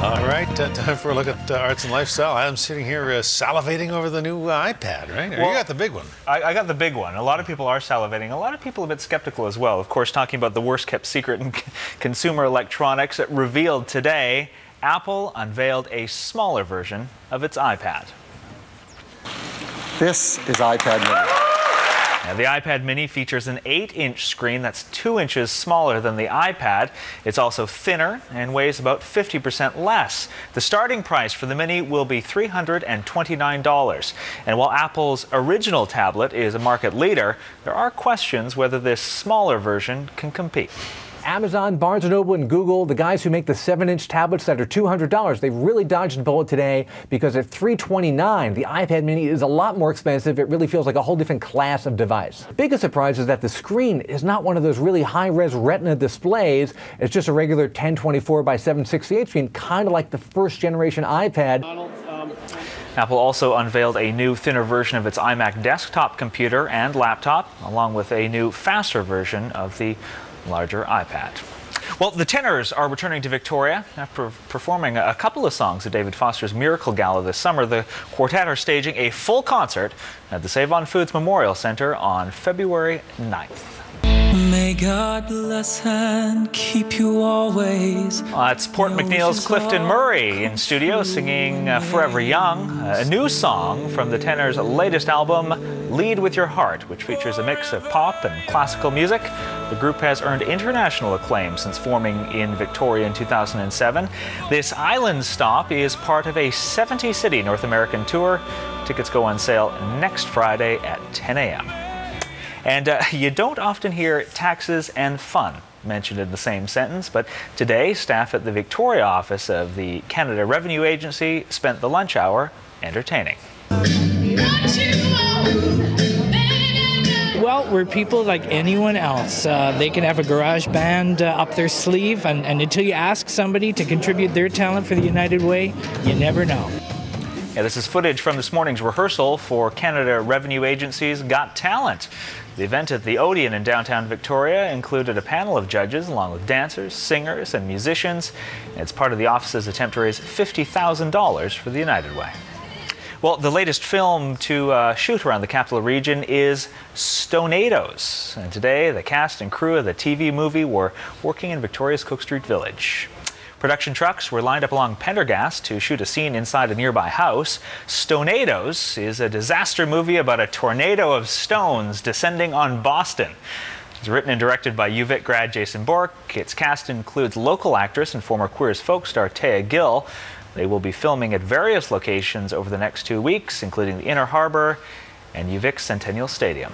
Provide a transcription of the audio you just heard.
All right, uh, time for a look at uh, arts and lifestyle. I'm sitting here uh, salivating over the new uh, iPad, right? Well, you got the big one. I, I, got the big one. A lot of people are salivating. A lot of people a bit skeptical as well. Of course, talking about the worst kept secret in consumer electronics, it revealed today Apple unveiled a smaller version of its iPad. This is iPad mini. Now, the iPad mini features an 8-inch screen that's 2 inches smaller than the iPad. It's also thinner and weighs about 50% less. The starting price for the mini will be $329. And while Apple's original tablet is a market leader, there are questions whether this smaller version can compete. Amazon, Barnes & Noble, and Google, the guys who make the 7-inch tablets that are $200, they've really dodged a bullet today because at 329, the iPad mini is a lot more expensive. It really feels like a whole different class of device. Biggest surprise is that the screen is not one of those really high-res Retina displays. It's just a regular 1024 by 768 screen, kind of like the first generation iPad. Apple also unveiled a new, thinner version of its iMac desktop computer and laptop, along with a new, faster version of the larger iPad. Well, the tenors are returning to Victoria after performing a couple of songs at David Foster's Miracle Gala this summer. The quartet are staging a full concert at the Save on Foods Memorial Centre on February 9th. May God bless and keep you always. Uh, it's Port McNeill's Clifton Murray in studio singing uh, Forever Young, a new song from the tenor's latest album, Lead With Your Heart, which features a mix of pop and classical music. The group has earned international acclaim since forming in Victoria in 2007. This island stop is part of a 70 city North American tour. Tickets go on sale next Friday at 10 a.m. And uh, you don't often hear taxes and fun mentioned in the same sentence, but today staff at the Victoria office of the Canada Revenue Agency spent the lunch hour entertaining. Well, we're people like anyone else. Uh, they can have a garage band uh, up their sleeve, and, and until you ask somebody to contribute their talent for the United Way, you never know. Yeah, this is footage from this morning's rehearsal for Canada Revenue Agency's Got Talent. The event at the Odeon in downtown Victoria included a panel of judges along with dancers, singers, and musicians. It's part of the office's attempt to raise $50,000 for the United Way. Well, the latest film to uh, shoot around the capital region is Stonados. And today, the cast and crew of the TV movie were working in Victoria's Cook Street Village. Production trucks were lined up along Pendergast to shoot a scene inside a nearby house. Stonados is a disaster movie about a tornado of stones descending on Boston. It's written and directed by UVic grad Jason Bourque. Its cast includes local actress and former Queer as Folk star Thea Gill. They will be filming at various locations over the next two weeks, including the Inner Harbor and UVic Centennial Stadium.